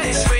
night.